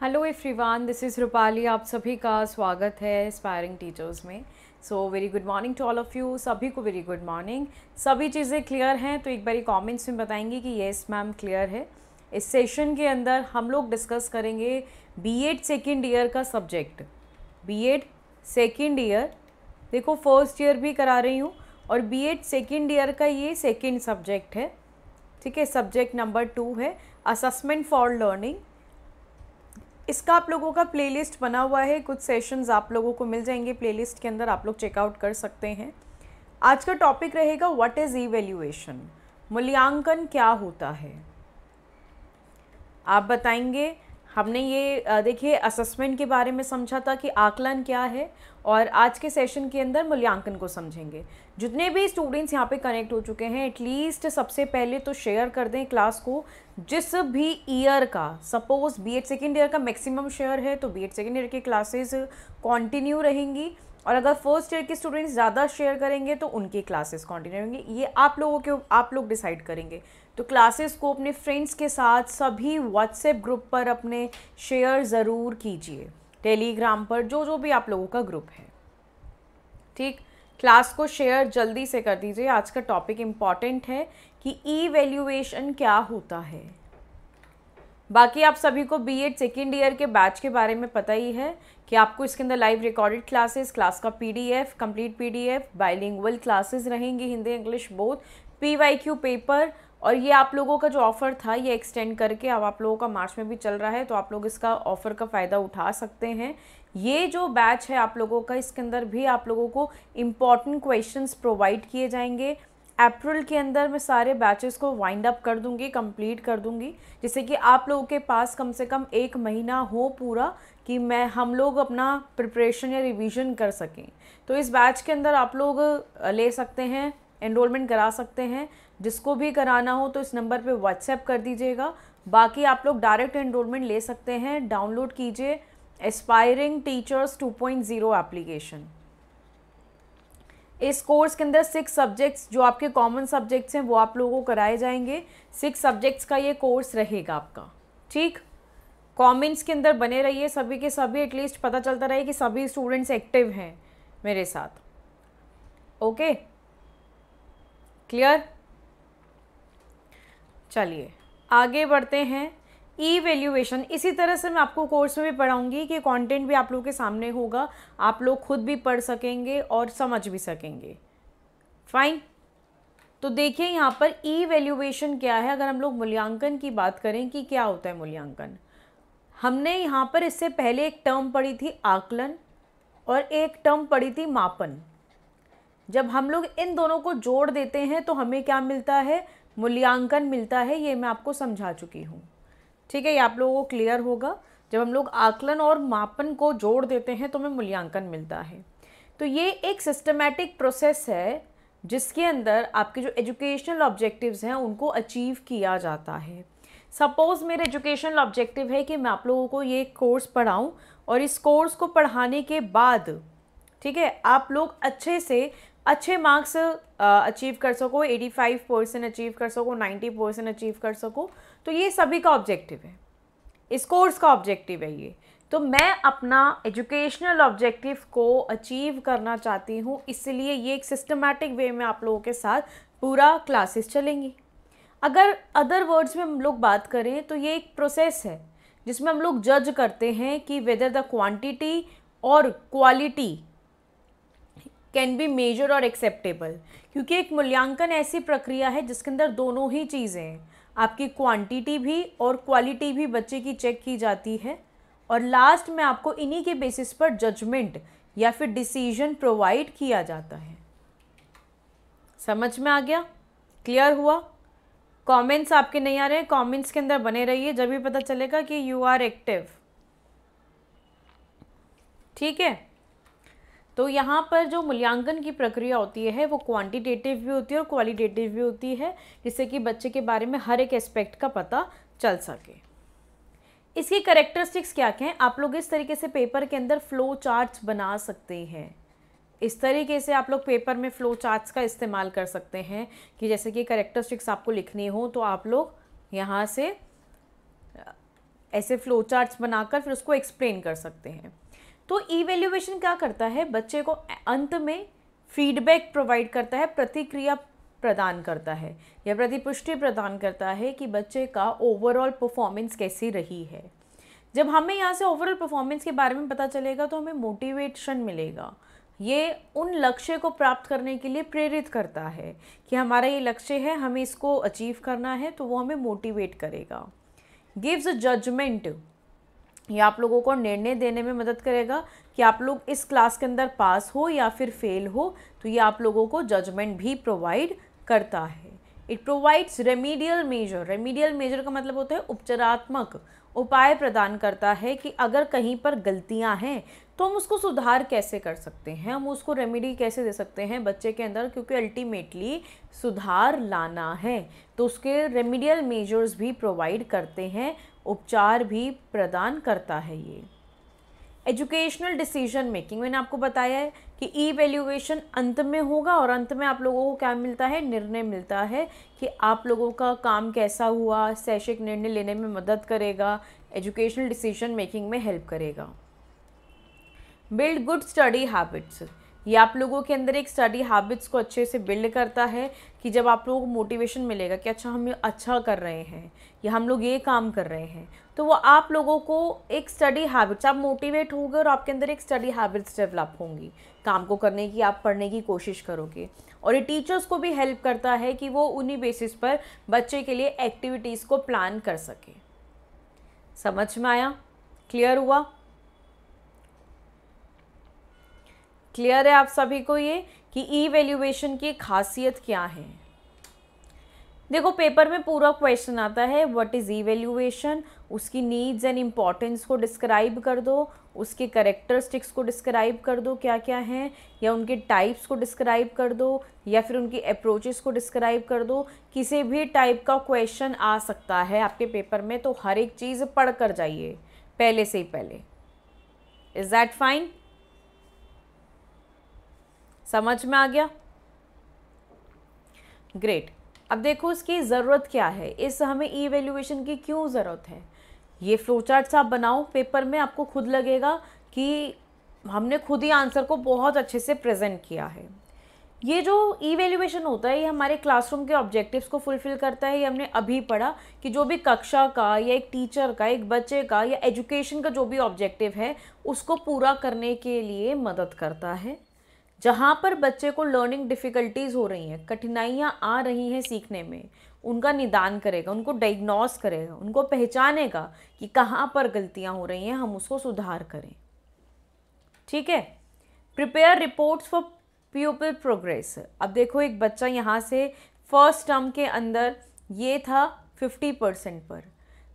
Hello everyone this is Rupali आप सभी का स्वागत है एस्पायरिंग टीचर्स में. So very good morning to all of you सभी को वेरी गुड मॉर्निंग सभी चीज़ें क्लियर हैं तो एक बारी कमेंट्स में बताएँगे कि येस मैम क्लियर है. इस सेशन के अंदर हम लोग डिस्कस करेंगे बीएड सेकेंड ईयर का subject B Ed second year देखो फ़र्स्ट ईयर भी करा रही हूँ और बीएड सेकेंड ईयर का ये सेकेंड सब्जेक्ट है. ठीक है सब्जेक्ट नंबर टू है. असेसमेंट फॉर लर्निंग इसका आप लोगों का प्लेलिस्ट बना हुआ है। कुछ सेशंस आप लोगों को मिल जाएँगे। प्लेलिस्ट के अंदर आप लोग चेकआउट कर सकते हैं। आज का टॉपिक रहेगा व्हाट इज़ इवेल्यूएशन मूल्यांकन क्या होता है? आप बताएँगे, हमने ये देखिए असेसमेंट के बारे में समझा था कि आकलन क्या है। और आज के सेशन के अंदर मूल्यांकन को समझेंगे। जितने भी स्टूडेंट्स यहाँ पे कनेक्ट हो चुके हैं एटलीस्ट सबसे पहले तो शेयर कर दें क्लास को। जिस भी ईयर का suppose B Ed second year का मैक्सिमम शेयर है तो बी एड सेकेंड ईयर की क्लासेस कंटिन्यू रहेंगी। और अगर फ़र्स्ट ईयर के स्टूडेंट्स ज़्यादा शेयर करेंगे तो उनकी क्लासेस कंटिन्यू रहेंगी ये आप लोगों के, आप लोग डिसाइड करेंगे। तो क्लासेस को अपने फ्रेंड्स के साथ, सभी व्हाट्सएप ग्रुप पर अपने शेयर ज़रूर कीजिए। टेलीग्राम पर जो जो भी आप लोगों का ग्रुप है। ठीक? क्लास को शेयर जल्दी से कर दीजिए। आज का टॉपिक इंपॉर्टेंट है कि ई वैल्यूएशन क्या होता है। बाकी आप सभी को बी एड सेकेंड ईयर के बैच के बारे में पता ही है कि आपको इसके अंदर लाइव रिकॉर्डेड क्लासेस क्लास का PDF complete PDF bilingual classes रहेंगी Hindi English both PYQ paper और ये आप लोगों का जो ऑफ़र था, ये एक्सटेंड करके अब आप लोगों का मार्च में भी चल रहा है तो आप लोग इसका ऑफ़र का फ़ायदा उठा सकते हैं। ये जो बैच है आप लोगों का, इसके अंदर भी आप लोगों को इंपॉर्टेंट क्वेश्चंस प्रोवाइड किए जाएँगे। अप्रैल के अंदर मैं सारे बैचेस को वाइंड अप कर दूँगी कंप्लीट कर दूँगी। जिससे कि आप लोगों के पास कम से कम एक महीना हो पूरा, कि मैं, हम लोग अपना प्रिपरेशन या रिवीजन कर सकें। तो इस बैच के अंदर आप लोग ले सकते हैं एनरोलमेंट करा सकते हैं। जिसको भी कराना हो तो इस नंबर पे व्हाट्सएप कर दीजिएगा। बाकी आप लोग डायरेक्ट एनरोलमेंट ले सकते हैं। डाउनलोड कीजिए एस्पायरिंग टीचर्स 2.0 एप्लीकेशन इस कोर्स के अंदर सिक्स सब्जेक्ट्स जो आपके कॉमन सब्जेक्ट्स हैं, वो आप लोगों को कराए जाएँगे। सिक्स सब्जेक्ट्स का ये कोर्स रहेगा आपका। ठीक? कमेंट्स के अंदर बने रहिए सभी के सभी। एटलीस्ट पता चलता रहे कि सभी स्टूडेंट्स एक्टिव हैं मेरे साथ। ओके क्लियर चलिए, आगे बढ़ते हैं। ई वैल्यूएशन इसी तरह से मैं आपको कोर्स में भी पढ़ाऊँगी कि कंटेंट भी आप लोगों के सामने होगा। आप लोग खुद भी पढ़ सकेंगे और समझ भी सकेंगे। फाइन तो देखिए यहाँ पर ई वैल्यूएशन क्या है? अगर हम लोग मूल्यांकन की बात करें कि क्या होता है मूल्यांकन। हमने यहाँ पर इससे पहले एक टर्म पढ़ी थी आकलन और एक टर्म पढ़ी थी मापन। जब हम लोग इन दोनों को जोड़ देते हैं तो हमें क्या मिलता है? मूल्यांकन मिलता है, ये मैं आपको समझा चुकी हूँ। ठीक है, ये आप लोगों को क्लियर होगा। जब हम लोग आकलन और मापन को जोड़ देते हैं तो हमें मूल्यांकन मिलता है। तो ये एक सिस्टमेटिक प्रोसेस है, जिसके अंदर आपके जो एजुकेशनल ऑब्जेक्टिव्स हैं, उनको अचीव किया जाता है। सपोज़ मेरा एजुकेशनल ऑब्जेक्टिव है कि मैं आप लोगों को ये कोर्स पढ़ाऊँ, और इस कोर्स को पढ़ाने के बाद, ठीक है, आप लोग अच्छे से अच्छे मार्क्स अचीव कर सको 85 परसेंट अचीव कर सको 90 परसेंट अचीव कर सको। तो ये सभी का ऑब्जेक्टिव है। इस कोर्स का ऑब्जेक्टिव है ये। तो मैं अपना एजुकेशनल ऑब्जेक्टिव को अचीव करना चाहती हूँ। इसलिए ये एक सिस्टमेटिक वे में आप लोगों के साथ पूरा क्लासेस चलेंगी। अगर अदर वर्ड्स में हम लोग बात करें तो ये एक प्रोसेस है, जिसमें हम लोग जज करते हैं कि वेदर द क्वांटिटी और क्वालिटी कैन बी मेजर और एक्सेप्टेबल क्योंकि एक मूल्यांकन ऐसी प्रक्रिया है जिसके अंदर दोनों ही चीज़ें हैं। आपकी क्वांटिटी भी और क्वालिटी भी बच्चे की चेक की जाती है। और लास्ट में आपको इन्हीं के बेसिस पर जजमेंट या फिर डिसीज़न प्रोवाइड किया जाता है। समझ में आ गया? क्लियर हुआ? कमेंट्स आपके नहीं आ रहे हैं। कमेंट्स के अंदर बने रहिए। जब भी पता चलेगा कि यू आर एक्टिव ठीक है? तो यहाँ पर जो मूल्यांकन की प्रक्रिया होती है, वो क्वांटिटेटिव भी होती है और क्वालिटेटिव भी होती है, जिससे कि बच्चे के बारे में हर एक एस्पेक्ट का पता चल सके। इसकी करेक्टरिस्टिक्स क्या क्या हैं? आप लोग इस तरीके से पेपर के अंदर फ्लो चार्ट्स बना सकते हैं। इस तरीके से आप लोग पेपर में फ़्लो चार्ट्स का इस्तेमाल कर सकते हैं कि जैसे कि करेक्टरिस्टिक्स आपको लिखनी हो तो आप लोग यहाँ से, ऐसे फ्लो चार्ट्स बनाकर फिर उसको एक्सप्लेन कर सकते हैं। तो ईवेल्युएशन क्या करता है? बच्चे को अंत में फीडबैक प्रोवाइड करता है, प्रतिक्रिया प्रदान करता है, या प्रतिपुष्टि प्रदान करता है कि बच्चे का ओवरऑल परफॉर्मेंस कैसी रही है। जब हमें यहाँ से ओवरऑल परफॉर्मेंस के बारे में पता चलेगा तो हमें मोटिवेशन मिलेगा। ये उन लक्ष्य को प्राप्त करने के लिए प्रेरित करता है कि हमारा ये लक्ष्य है, हमें इसको अचीव करना है तो वो हमें मोटिवेट करेगा। गिव्स अ जजमेंट ये आप लोगों को निर्णय देने में मदद करेगा कि आप लोग इस क्लास के अंदर पास हो या फिर फेल हो तो ये आप लोगों को जजमेंट भी प्रोवाइड करता है। It provides remedial measure remedial measure का मतलब होता है उपचारात्मक उपाय प्रदान करता है कि अगर कहीं पर गलतियाँ हैं तो हम उसको सुधार कैसे कर सकते हैं? हम उसको रेमेडी कैसे दे सकते हैं बच्चे के अंदर? क्योंकि अल्टीमेटली सुधार लाना है। तो उसके रेमीडियल मेजर्स भी प्रोवाइड करते हैं। उपचार भी प्रदान करता है ये। एजुकेशनल डिसीज़न मेकिंग मैंने आपको बताया है कि ई वैल्यूएशन अंत में होगा और अंत में आप लोगों को क्या मिलता है? निर्णय मिलता है कि आप लोगों का काम कैसा हुआ, शैक्षिक निर्णय लेने में मदद करेगा एजुकेशनल डिसीज़न मेकिंग में हेल्प करेगा। बिल्ड गुड स्टडी हैबिट्स ये आप लोगों के अंदर एक स्टडी हैबिट्स को अच्छे से बिल्ड करता है कि जब आप लोगों को मोटिवेशन मिलेगा कि अच्छा हम अच्छा कर रहे हैं, या हम लोग ये काम कर रहे हैं तो वो आप लोगों को एक स्टडी हैबिट्स आप मोटिवेट होगे और आपके अंदर एक स्टडी हैबिट्स डेवलप होंगी। काम को करने की, आप पढ़ने की कोशिश करोगे। और ये टीचर्स को भी हेल्प करता है कि वो उन्हीं बेसिस पर बच्चे के लिए एक्टिविटीज़ को प्लान कर सके। समझ में आया? क्लियर हुआ? क्लियर है आप सभी को ये कि ई वैल्यूएशन की खासियत क्या है? देखो पेपर में पूरा क्वेश्चन आता है व्हाट इज़ ई वैल्यूएशन उसकी नीड्स एंड इम्पॉर्टेंस को डिस्क्राइब कर दो, उसके करेक्टरिस्टिक्स को डिस्क्राइब कर दो क्या क्या हैं, या उनके टाइप्स को डिस्क्राइब कर दो, या फिर उनकी अप्रोचेस को डिस्क्राइब कर दो, किसी भी टाइप का क्वेश्चन आ सकता है आपके पेपर में तो हर एक चीज़ पढ़ कर जाइए, पहले से ही पहले। इज़ दैट फाइन समझ में आ गया? ग्रेट अब देखो इसकी ज़रूरत क्या है। इस हमें ई वैल्यूएशन की क्यों ज़रूरत है? ये फ्लो चार्ट्स आप बनाओ पेपर में आपको खुद लगेगा कि हमने खुद ही आंसर को बहुत अच्छे से प्रेजेंट किया है। ये जो ई वैल्यूएशन होता है, ये हमारे क्लासरूम के ऑब्जेक्टिव्स को फुलफ़िल करता है। ये हमने अभी पढ़ा कि जो भी कक्षा का या एक टीचर का, एक बच्चे का या एजुकेशन का जो भी ऑब्जेक्टिव है, उसको पूरा करने के लिए मदद करता है। जहाँ पर बच्चे को लर्निंग डिफ़िकल्टीज़ हो रही हैं, कठिनाइयाँ आ रही हैं सीखने में, उनका निदान करेगा, उनको डायग्नोस करेगा, उनको पहचानेगा कि कहाँ पर गलतियाँ हो रही हैं, हम उसको सुधार करें। ठीक है? Prepare reports for pupil progress अब देखो एक बच्चा यहाँ से फ़र्स्ट टर्म के अंदर, ये था फिफ्टी परसेंट पर।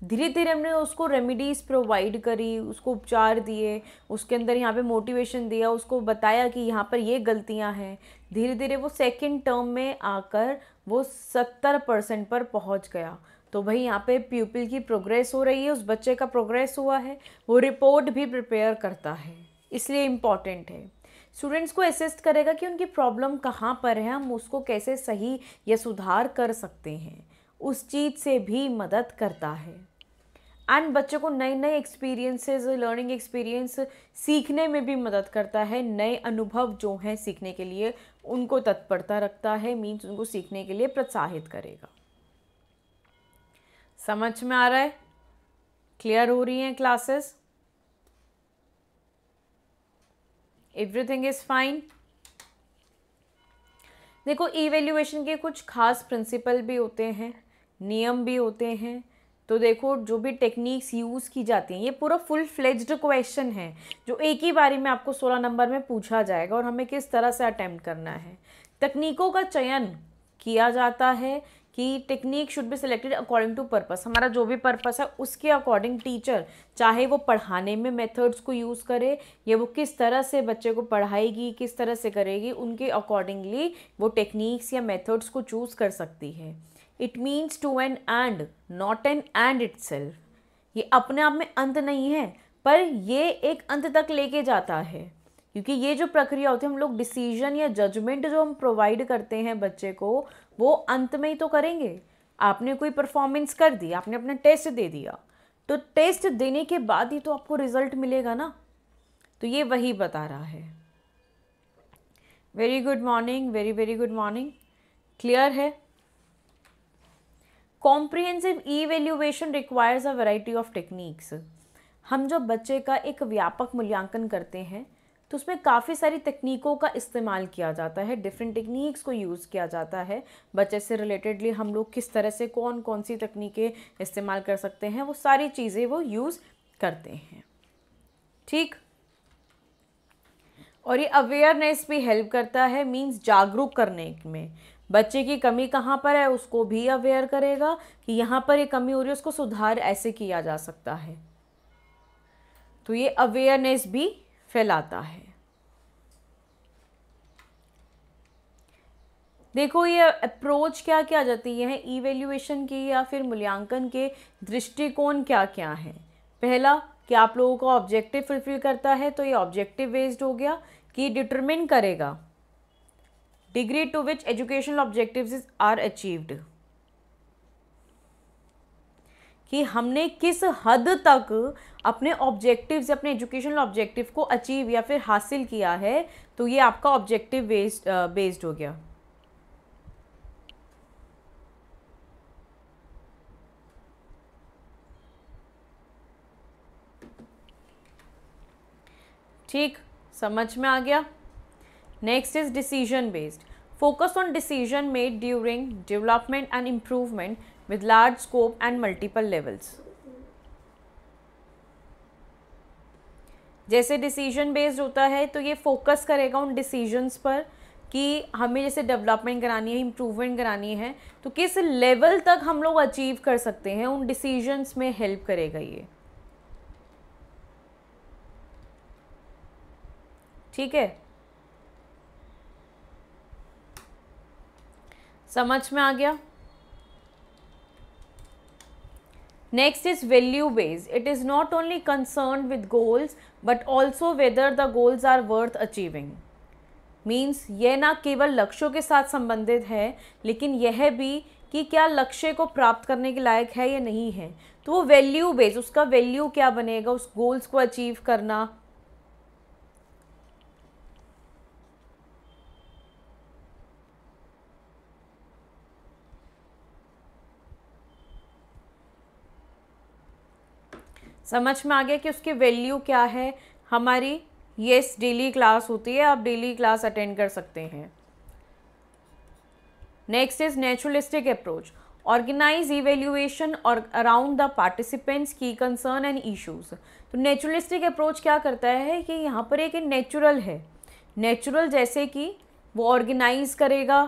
धीरे धीरे हमने उसको रेमिडीज़ प्रोवाइड करी, उसको उपचार दिए, उसके अंदर यहाँ पे मोटिवेशन दिया, उसको बताया कि यहाँ पर ये गलतियाँ हैं। धीरे धीरे वो सेकंड टर्म में आकर वो सत्तर परसेंट पर पहुँच गया। तो भाई यहाँ पे प्यूपिल की प्रोग्रेस हो रही है, उस बच्चे का प्रोग्रेस हुआ है, वो रिपोर्ट भी प्रिपेयर करता है। इसलिए इंपॉर्टेंट है। स्टूडेंट्स को असिस्ट करेगा कि उनकी प्रॉब्लम कहाँ पर है, हम उसको कैसे सही या सुधार कर सकते हैं। उस चीज़ से भी मदद करता है। एंड बच्चे को नए नए एक्सपीरियंसेस लर्निंग एक्सपीरियंस सीखने में भी मदद करता है। नए अनुभव जो हैं सीखने के लिए, उनको तत्परता रखता है मीन्स उनको सीखने के लिए प्रोत्साहित करेगा। समझ में आ रहा है? क्लियर हो रही हैं क्लासेस एवरीथिंग इज़ फाइन देखो इवेल्युएशन के कुछ खास प्रिंसिपल भी होते हैं, नियम भी होते हैं तो देखो, जो भी टेक्निक्स यूज़ की जाती हैं, ये पूरा फुल फ्लेज्ड क्वेश्चन है, जो एक ही बारी में आपको सोलह नंबर में पूछा जाएगा और हमें किस तरह से अटैम्प्ट करना है। तकनीकों का चयन किया जाता है कि technique should be selected according to purpose हमारा जो भी पर्पस है, उसके अकॉर्डिंग टीचर चाहे वो पढ़ाने में मेथड्स को यूज़ करे, या वो किस तरह से बच्चे को पढ़ाएगी, किस तरह से करेगी, उनके अकॉर्डिंगली वो टेक्निक्स या मेथड्स को चूज़ कर सकती है। It means to an end not an end it ये अपने आप में अंत नहीं है, पर ये एक अंत तक लेके जाता है। क्योंकि ये जो प्रक्रिया होती है, हम लोग डिसीज़न या जजमेंट जो हम प्रोवाइड करते हैं बच्चे को, वो अंत में ही तो करेंगे। आपने कोई परफॉर्मेंस कर दी आपने अपना टेस्ट दे दिया तो टेस्ट देने के बाद ही तो आपको रिज़ल्ट मिलेगा ना। तो ये वही बता रहा है। Very good morning very very good morning clear है? Comprehensive evaluation requires a variety of techniques हम जब बच्चे का एक व्यापक मूल्यांकन करते हैं तो उसमें काफ़ी सारी तकनीकों का इस्तेमाल किया जाता है डिफरेंट टेक्निक्स को यूज़ किया जाता है। बच्चे से रिलेटेडली हम लोग किस तरह से कौन कौन सी तकनीकें इस्तेमाल कर सकते हैं, वो सारी चीज़ें वो यूज़ करते हैं। ठीक? और ये अवेयरनेस भी हेल्प करता है मींस जागरूक करने में। बच्चे की कमी कहाँ पर है, उसको भी अवेयर करेगा कि यहाँ पर ये कमी हो रही है, उसको सुधार ऐसे किया जा सकता है। तो ये अवेयरनेस भी फैलाता है। देखो, ये अप्रोच क्या क्या जाती है? इवेल्युएशन की या फिर मूल्यांकन के दृष्टिकोण क्या क्या है? पहला, कि आप लोगों का ऑब्जेक्टिव फुलफिल करता है तो ये ऑब्जेक्टिव बेस्ड हो गया कि डिटरमिन करेगा। Degree to which educational objectives are achieved कि हमने किस हद तक अपने ऑब्जेक्टिव्स अपने एजुकेशनल ऑब्जेक्टिव को अचीव या फिर हासिल किया है तो ये आपका ऑब्जेक्टिव बेस्ड बेस्ड हो गया। ठीक, समझ में आ गया? Next is decision based focus on decision made during development and improvement with large scope and multiple levels. जैसे डिसीज़न बेस्ड होता है तो ये फोकस करेगा उन डिसीजंस पर कि हमें जैसे डेवलपमेंट करानी है इम्प्रूवमेंट करानी है तो किस लेवल तक हम लोग अचीव कर सकते हैं, उन डिसीजंस में हेल्प करेगा ये। ठीक है? समझ में आ गया Next is value based. It is not only concerned with goals, but also whether the goals are worth achieving. Means ये ना केवल लक्ष्यों के साथ संबंधित है, लेकिन यह भी कि क्या लक्ष्य को प्राप्त करने के लायक है या नहीं है तो वो वैल्यू बेस्ड उसका वैल्यू क्या बनेगा उस गोल्स को अचीव करना समझ में आ गया कि उसकी वैल्यू क्या है? हमारी येस डेली क्लास होती है, आप डेली क्लास अटेंड कर सकते हैं। Next is naturalistic approach organize evaluation और अराउंड द पार्टिसिपेंट्स की कंसर्न एंड इश्यूज़ तो नेचुरलिस्टिक अप्रोच क्या करता है कि यहाँ पर एक नेचुरल है। नेचुरल जैसे कि वो ऑर्गेनाइज करेगा।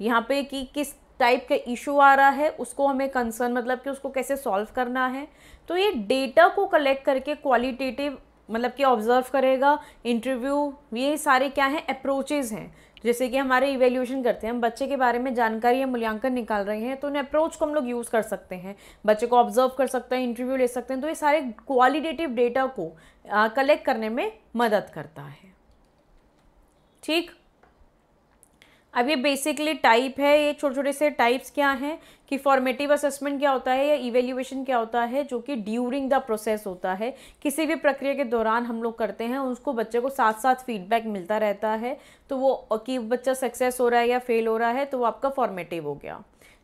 यहाँ पे कि किस टाइप का इशू आ रहा है, उसको हमें कंसर्न मतलब कि उसको कैसे सॉल्व करना है। तो ये डेटा को कलेक्ट करके क्वालिटेटिव मतलब कि ऑब्ज़र्व करेगा इंटरव्यू ये सारे क्या हैं अप्रोचेज़ हैं। जैसे कि हमारे इवेल्यूशन करते हैं, हम बच्चे के बारे में जानकारी या मूल्यांकन निकाल रहे हैं तो उन अप्रोच को हम लोग यूज़ कर सकते हैं। बच्चे को ऑब्ज़र्व कर सकते हैं इंटरव्यू ले सकते हैं तो ये सारे क्वालिटेटिव डेटा को कलेक्ट करने में मदद करता है। ठीक? अब ये बेसिकली टाइप है, ये छोटे छोटे से टाइप्स क्या हैं कि फॉर्मेटिव असेसमेंट क्या होता है या इवेल्यूएशन क्या होता है जो कि ड्यूरिंग द प्रोसेस होता है। किसी भी प्रक्रिया के दौरान हम लोग करते हैं, उसको बच्चे को साथ साथ फीडबैक मिलता रहता है तो वो, कि बच्चा सक्सेस हो रहा है या फेल हो रहा है तो वो आपका फॉर्मेटिव हो गया।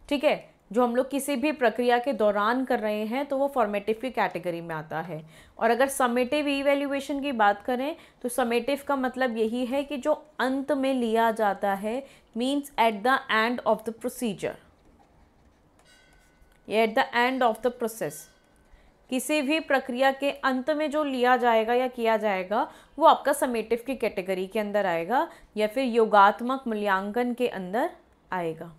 ठीक है? जो हम लोग किसी भी प्रक्रिया के दौरान कर रहे हैं तो वो फॉर्मेटिव की कैटेगरी में आता है। और अगर समेटिव ईवेल्युएशन की बात करें तो समेटिव का मतलब यही है कि जो अंत में लिया जाता है means at the end of the procedure at the end of the process किसी भी प्रक्रिया के अंत में जो लिया जाएगा या किया जाएगा, वो आपका समेटिव की कैटेगरी के अंदर आएगा या फिर योगात्मक मूल्यांकन के अंदर आएगा।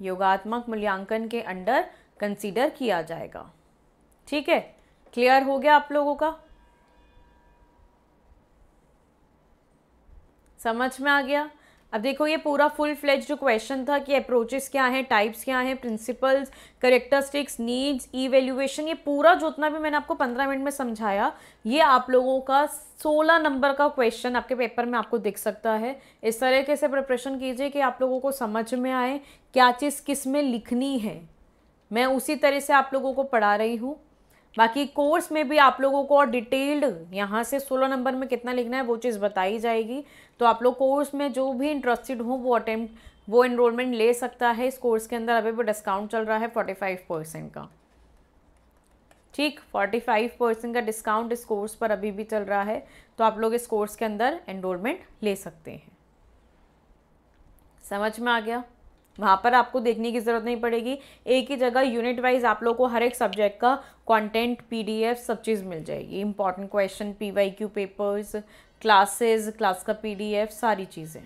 योगात्मक मूल्यांकन के अंडर कंसीडर किया जाएगा। ठीक है? क्लियर हो गया आप लोगों का? समझ में आ गया? अब देखो, ये पूरा फुल फ्लेज जो क्वेश्चन था कि अप्रोचेस क्या हैं टाइप्स क्या हैं प्रिंसिपल्स करेक्टरिस्टिक्स नीड्स इवेल्युएशन ये पूरा जितना भी मैंने आपको पंद्रह मिनट में समझाया, ये आप लोगों का सोलह नंबर का क्वेश्चन आपके पेपर में आपको दिख सकता है। इस तरीके से प्रिपरेशन कीजिए कि आप लोगों को समझ में आए क्या चीज़ किसमें लिखनी है। मैं उसी तरह से आप लोगों को पढ़ा रही हूँ। बाकी कोर्स में भी आप लोगों को और डिटेल्ड यहाँ से सोलह नंबर में कितना लिखना है वो चीज़ बताई जाएगी। तो आप लोग कोर्स में जो भी इंटरेस्टेड हो, वो अटेम्प्ट वो इनरोलमेंट ले सकता है। इस कोर्स के अंदर अभी भी डिस्काउंट चल रहा है फोर्टी फाइव परसेंट का। ठीक फोर्टी फाइव परसेंट का डिस्काउंट इस कोर्स पर अभी भी चल रहा है। तो आप लोग इस कोर्स के अंदर एनरोलमेंट ले सकते हैं। समझ में आ गया? वहाँ पर आपको देखने की ज़रूरत नहीं पड़ेगी। एक ही जगह यूनिट वाइज आप लोग को हर एक सब्जेक्ट का कंटेंट पीडीएफ सब चीज़ मिल जाएगी। Important question PYQ papers classes class का पीडीएफ सारी चीज़ें।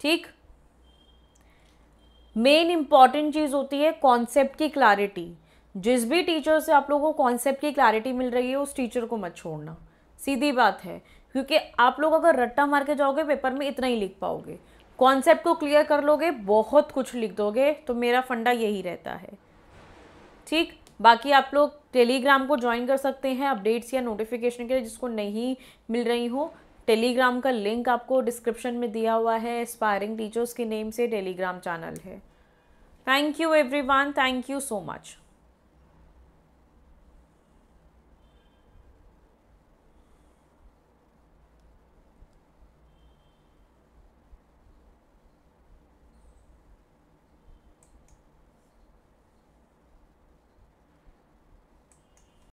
ठीक? मेन इंपॉर्टेंट चीज़ होती है कॉन्सेप्ट की क्लैरिटी जिस भी टीचर से आप लोगों को कॉन्सेप्ट की क्लैरिटी मिल रही है, उस टीचर को मत छोड़ना। सीधी बात है, क्योंकि आप लोग अगर रट्टा मार के जाओगे पेपर में इतना ही लिख पाओगे। कॉन्सेप्ट को क्लियर कर लोगे, बहुत कुछ लिख दोगे तो मेरा फंडा यही रहता है। ठीक? बाकी आप लोग टेलीग्राम को ज्वाइन कर सकते हैं अपडेट्स या नोटिफिकेशन के लिए जिसको नहीं मिल रही हो। टेलीग्राम का लिंक आपको डिस्क्रिप्शन में दिया हुआ है एस्पायरिंग टीचर्स के नेम से टेलीग्राम चैनल है। Thank you everyone thank you so much